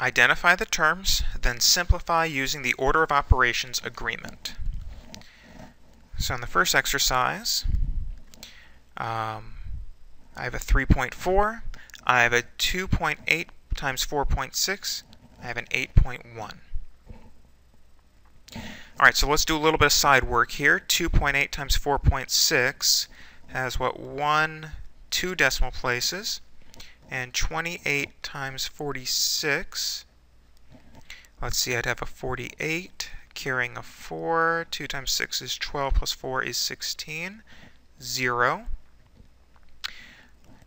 Identify the terms, then simplify using the order of operations agreement. So in the first exercise, um, I have a 3.4, I have a 2.8 times 4.6, I have an 8.1. Alright, so let's do a little bit of side work here. 2.8 times 4.6 has what? 1, 2 decimal places. And 28 times 46, let's see, I'd have a 48 carrying a 4. 2 times 6 is 12 plus 4 is 16. 0.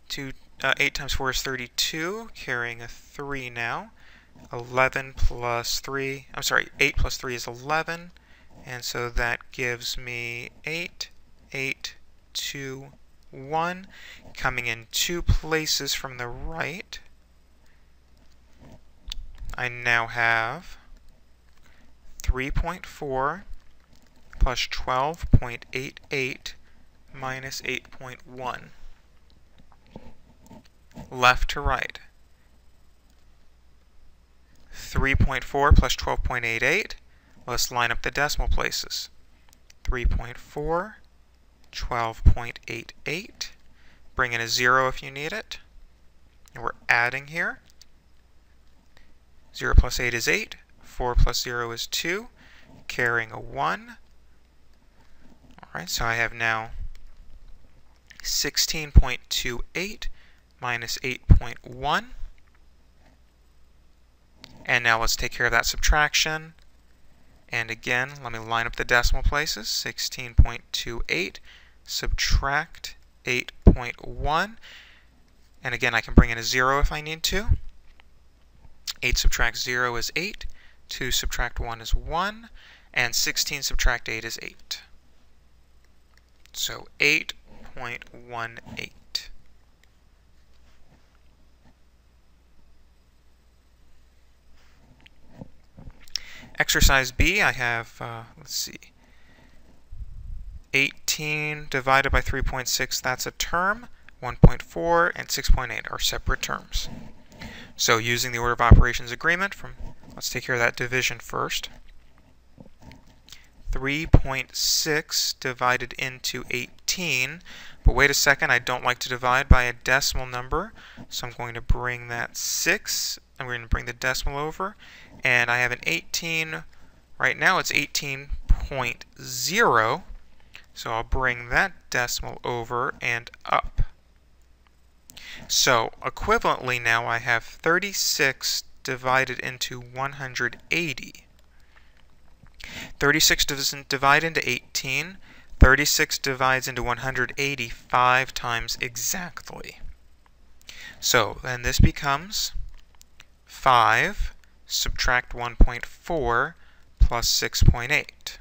Two, uh, 8 times 4 is 32, carrying a 3 now. 11 plus 3, I'm sorry, 8 plus 3 is 11. And so that gives me 8, 8, 2, 1. Coming in two places from the right, I now have 3.4 plus 12.88 minus 8.1. Left to right. 3.4 plus 12.88 Let's line up the decimal places. 3.4, 12.88. Bring in a 0 if you need it. And we're adding here. 0 plus 8 is 8. 4 plus 0 is 2. Carrying a 1. Alright, so I have now 16.28 minus 8.1. And now let's take care of that subtraction. And again, let me line up the decimal places. 16.28 subtract 8.1. And again, I can bring in a 0 if I need to. 8 subtract 0 is 8. 2 subtract 1 is 1. And 16 subtract 8 is 8. So 8.18. Exercise B, I have, uh, let's see, 18 divided by 3.6, that's a term. 1.4 and 6.8 are separate terms. So using the order of operations agreement, from let's take care of that division first. 3.6 divided into 18. But wait a second, I don't like to divide by a decimal number, so I'm going to bring that 6, I'm going to bring the decimal over, and I have an 18, right now it's 18.0, so I'll bring that decimal over and up. So equivalently now I have 36 divided into 180. 36 doesn't divide into 18. 36 divides into 180 five times exactly. So then this becomes 5 subtract 1.4 plus 6.8.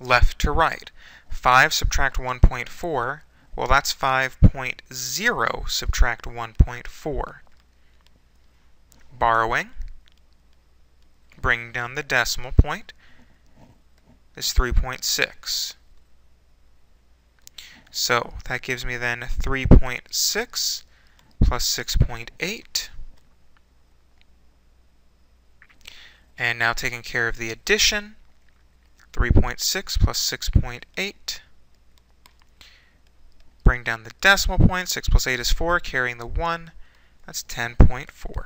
Left to right. 5 subtract 1.4, well that's 5.0 subtract 1.4. Borrowing, bringing down the decimal point, is 3.6. So that gives me then 3.6 plus 6.8 And now taking care of the addition, 3.6 plus 6.8. Bring down the decimal point. point, 6 plus 8 is 4, carrying the 1, that's 10.4.